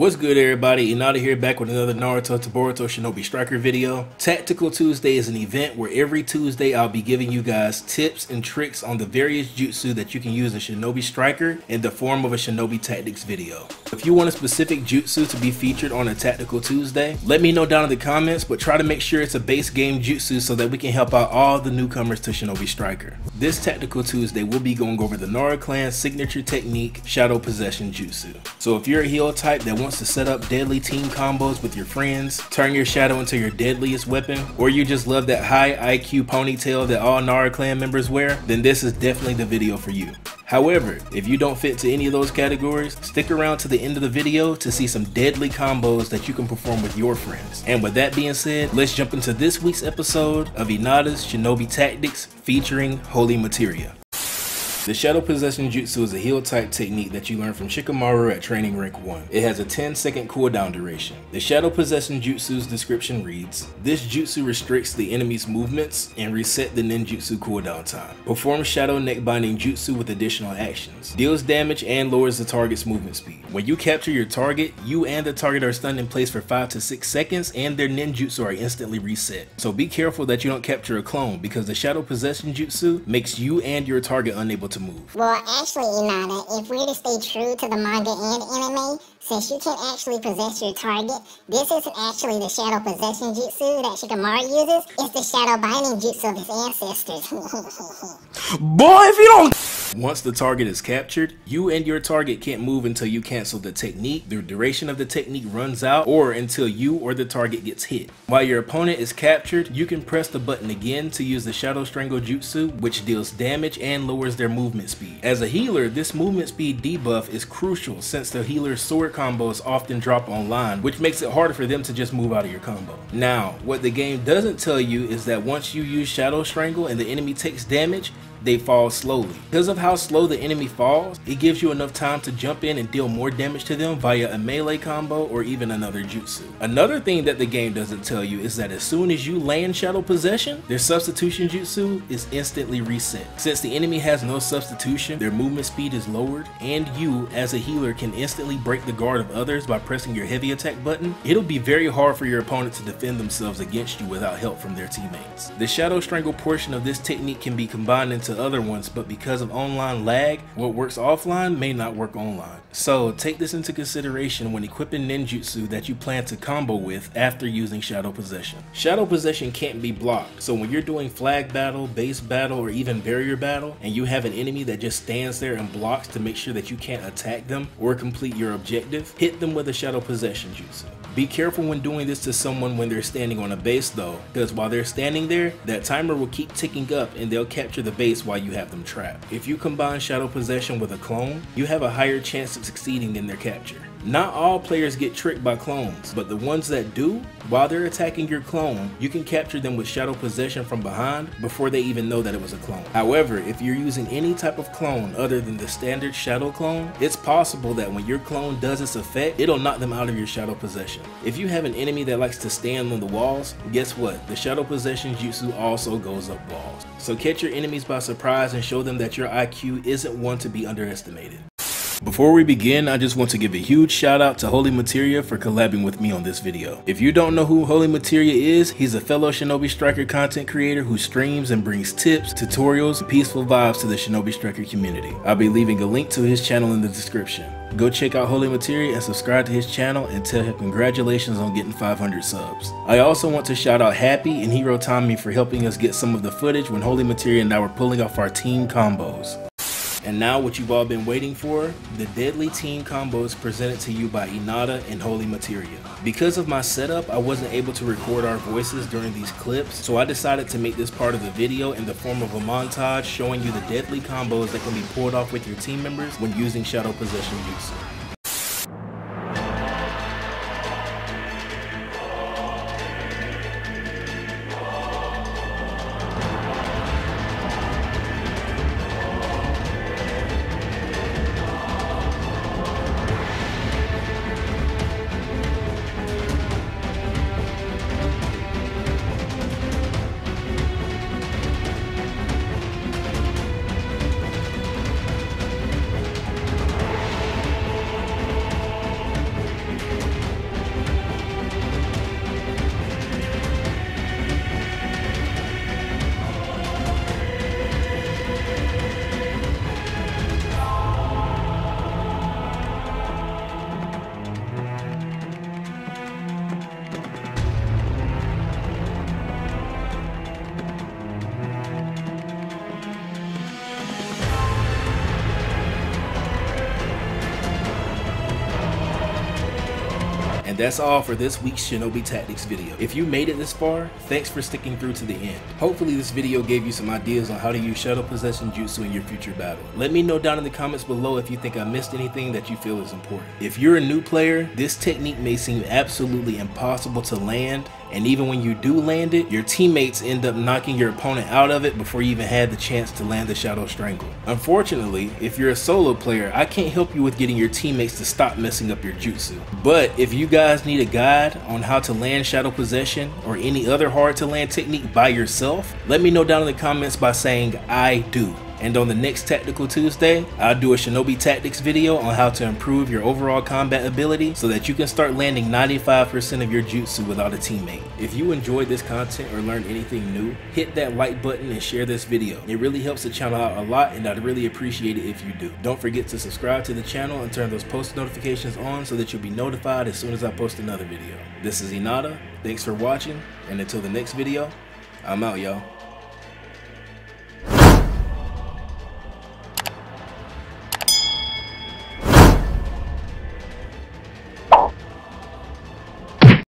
What's good everybody, Inada here back with another Naruto to Boruto Shinobi Striker video. Tactical Tuesday is an event where every Tuesday I'll be giving you guys tips and tricks on the various jutsu that you can use in Shinobi Striker in the form of a Shinobi Tactics video. If you want a specific jutsu to be featured on a Tactical Tuesday, let me know down in the comments, but try to make sure it's a base game jutsu so that we can help out all the newcomers to Shinobi Striker. This Tactical Tuesday we'll be going over the Nara Clan signature technique, Shadow Possession Jutsu. So if you're a heal type that wants wants to set up deadly team combos with your friends, turn your shadow into your deadliest weapon, or you just love that high IQ ponytail that all Nara clan members wear, then this is definitely the video for you. However, if you don't fit to any of those categories, stick around to the end of the video to see some deadly combos that you can perform with your friends. And with that being said, let's jump into this week's episode of Inada's Shinobi Tactics featuring Holy Materia. The Shadow Possession Jutsu is a heal type technique that you learn from Shikamaru at training rank 1. It has a 10 second cooldown duration. The Shadow Possession Jutsu's description reads, This jutsu restricts the enemy's movements and reset the ninjutsu cooldown time. Perform Shadow Neck Binding Jutsu with additional actions. Deals damage and lowers the target's movement speed. When you capture your target, you and the target are stunned in place for 5 to 6 seconds and their ninjutsu are instantly reset. So be careful that you don't capture a clone because the Shadow Possession Jutsu makes you and your target unable to move. Well, actually, Inada, if we're to stay true to the manga and anime, since you can actually possess your target, this isn't actually the shadow possession jutsu that Shikamaru uses, it's the shadow binding jutsu of his ancestors. Boy, if you don't... Once the target is captured, you and your target can't move until you cancel the technique, the duration of the technique runs out, or until you or the target gets hit. While your opponent is captured, you can press the button again to use the Shadow Strangle Jutsu, which deals damage and lowers their movement speed. As a healer, this movement speed debuff is crucial since the healer's sword combos often drop online, which makes it harder for them to just move out of your combo. Now, what the game doesn't tell you is that once you use Shadow Strangle and the enemy takes damage, they fall slowly. Because of how slow the enemy falls, it gives you enough time to jump in and deal more damage to them via a melee combo or even another jutsu. Another thing that the game doesn't tell you is that as soon as you land Shadow Possession, their substitution jutsu is instantly reset. Since the enemy has no substitution, their movement speed is lowered, and you, as a healer, can instantly break the guard of others by pressing your heavy attack button, it'll be very hard for your opponent to defend themselves against you without help from their teammates. The Shadow Strangle portion of this technique can be combined into to other ones, but because of online lag, what works offline may not work online. So take this into consideration when equipping ninjutsu that you plan to combo with after using Shadow Possession. Shadow Possession can't be blocked, so when you're doing flag battle, base battle, or even barrier battle, and you have an enemy that just stands there and blocks to make sure that you can't attack them or complete your objective, hit them with a Shadow Possession jutsu. Be careful when doing this to someone when they're standing on a base though, because while they're standing there, that timer will keep ticking up and they'll capture the base while you have them trapped. If you combine Shadow Possession with a clone, you have a higher chance of succeeding in their capture. Not all players get tricked by clones, but the ones that do, while they're attacking your clone, you can capture them with Shadow Possession from behind before they even know that it was a clone. However, if you're using any type of clone other than the standard Shadow clone, it's possible that when your clone does its effect, it'll knock them out of your Shadow Possession. If you have an enemy that likes to stand on the walls, guess what? The Shadow Possession Jutsu also goes up walls. So catch your enemies by surprise and show them that your IQ isn't one to be underestimated. Before we begin, I just want to give a huge shout out to Holy Materia for collabing with me on this video. If you don't know who Holy Materia is, he's a fellow Shinobi Striker content creator who streams and brings tips, tutorials, and peaceful vibes to the Shinobi Striker community. I'll be leaving a link to his channel in the description. Go check out Holy Materia and subscribe to his channel and tell him congratulations on getting 500 subs. I also want to shout out Happy and Hero Tommy for helping us get some of the footage when Holy Materia and I were pulling off our team combos. And now what you've all been waiting for, the Deadly Team combos presented to you by Inada and Holy Materia. Because of my setup, I wasn't able to record our voices during these clips, so I decided to make this part of the video in the form of a montage showing you the deadly combos that can be pulled off with your team members when using Shadow Possession Jutsu. That's all for this week's Shinobi Tactics video. If you made it this far, thanks for sticking through to the end. Hopefully this video gave you some ideas on how to use Shadow Possession Jutsu in your future battle. Let me know down in the comments below if you think I missed anything that you feel is important. If you're a new player, this technique may seem absolutely impossible to land and even when you do land it, your teammates end up knocking your opponent out of it before you even had the chance to land the Shadow Strangle. Unfortunately, if you're a solo player, I can't help you with getting your teammates to stop messing up your jutsu. But if you guys need a guide on how to land Shadow Possession or any other hard to land technique by yourself, let me know down in the comments by saying I do. And on the next Tactical Tuesday, I'll do a Shinobi Tactics video on how to improve your overall combat ability so that you can start landing 95% of your jutsu without a teammate. If you enjoyed this content or learned anything new, hit that like button and share this video. It really helps the channel out a lot and I'd really appreciate it if you do. Don't forget to subscribe to the channel and turn those post notifications on so that you'll be notified as soon as I post another video. This is Inada, thanks for watching, and until the next video, I'm out y'all.